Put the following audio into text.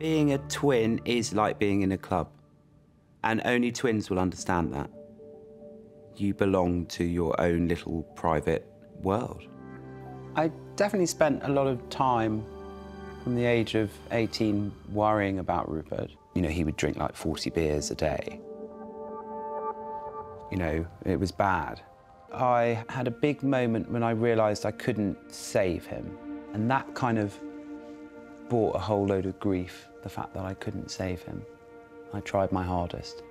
Being a twin is like being in a club, and only twins will understand that. You belong to your own little private world. I definitely spent a lot of time from the age of 18 worrying about Rupert. You know, he would drink like 40 beers a day. You know, it was bad. I had a big moment when I realised I couldn't save him. And that kind of brought a whole load of grief, the fact that I couldn't save him. I tried my hardest.